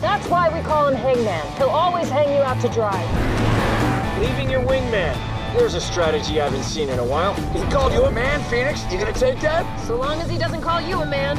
That's why we call him Hangman. He'll always hang you out to dry. Leaving your wingman. There's a strategy I haven't seen in a while. He called you a man, Phoenix. You gonna take that? So long as he doesn't call you a man.